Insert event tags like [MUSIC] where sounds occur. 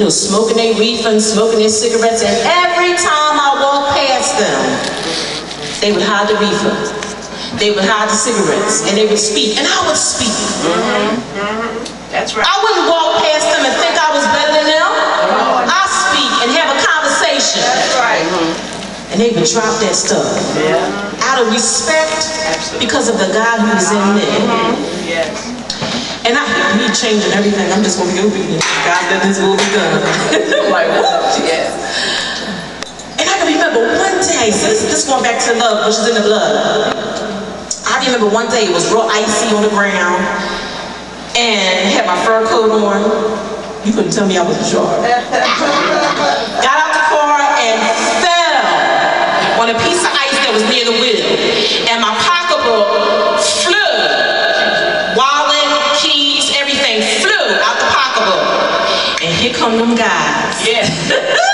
you know, smoking their reefer and smoking their cigarettes, and every time I walked past them, they would hide the reefer. They would hide the cigarettes, and they would speak, and I would speak. That's right. I wouldn't walk past them and think I was better than them. I speak and have a conversation. That's right. And they would drop that stuff. Yeah. Out of respect, because of the God who's in there. Mm-hmm. Yes. And I he changing everything. I'm just gonna be obedient. God let this will be done. I'm [LAUGHS] like, what? Yes. And I can remember one day, so this, going back to love, which is in the blood. I remember one day it was real icy on the ground, and had my fur coat on. You couldn't tell me I was in charge. [LAUGHS] Got out the car and fell on a piece of ice that was near the wheel, and my pocketbook flew. Wallet, keys, everything flew out the pocketbook. And here come Yes. [LAUGHS]